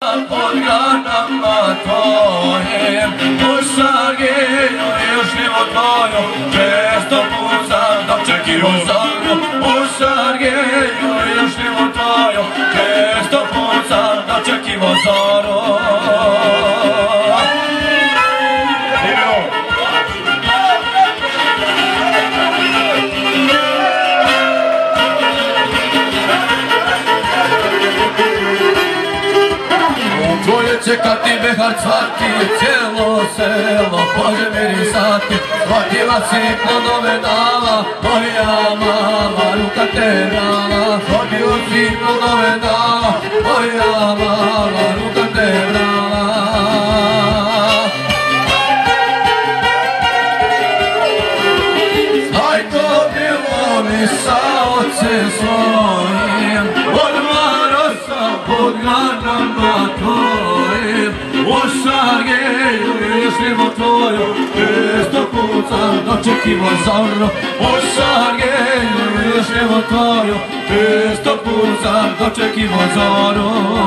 pod granama tvojim U Sargeju i u životoju Često puzam dočekivo zoru U Sargeju i u životoju Često puzam dočekivo zoru čekati behar cvati, cijelo selo Bože mirisati, shvatila si plodove dala Moja mama, ruka te brala Shvatila si plodove dala Moja mama, ruka te brala to bilo mi sa ocem svojim tvojim U Sargeju išlimo tvoju Često pucam dočekivo zoru U Sargeju išlimo tvoju Često pucam dočekivo zoru